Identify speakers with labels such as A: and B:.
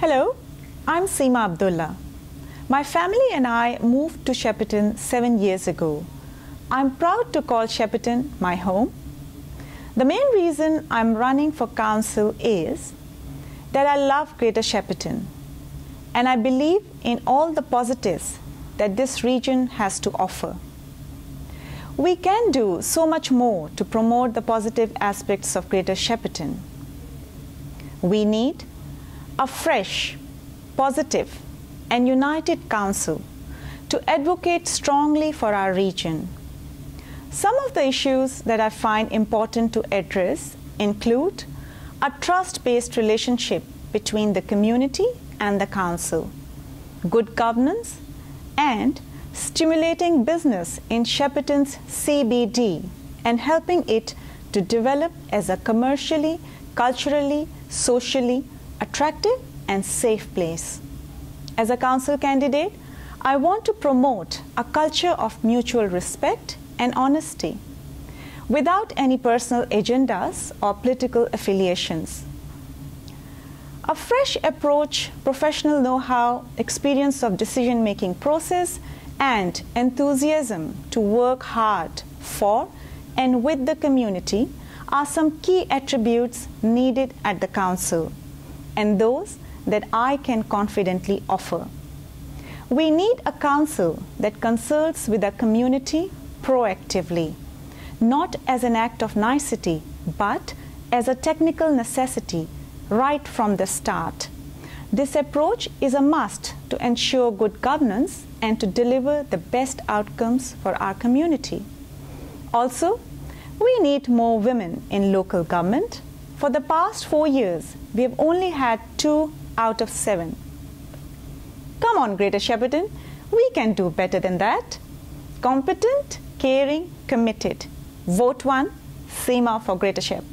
A: Hello, I'm Seema Abdullah. My family and I moved to Shepparton seven years ago. I'm proud to call Shepparton my home. The main reason I'm running for council is that I love Greater Shepparton and I believe in all the positives that this region has to offer. We can do so much more to promote the positive aspects of Greater Shepparton. We need a fresh, positive, and united council to advocate strongly for our region. Some of the issues that I find important to address include a trust based relationship between the community and the council, good governance, and stimulating business in Shepparton's CBD and helping it to develop as a commercially, culturally, socially attractive and safe place. As a council candidate, I want to promote a culture of mutual respect and honesty without any personal agendas or political affiliations. A fresh approach, professional know how, experience of decision making process, and enthusiasm to work hard for and with the community are some key attributes needed at the Council, and those that I can confidently offer. We need a council that consults with the community proactively, not as an act of nicety, but as a technical necessity right from the start. This approach is a must to ensure good governance and to deliver the best outcomes for our community. Also, we need more women in local government. For the past four years, we have only had two out of seven. Come on, Greater Shepparton, we can do better than that. Competent, caring, committed. Vote one, Seema for Greater Shep.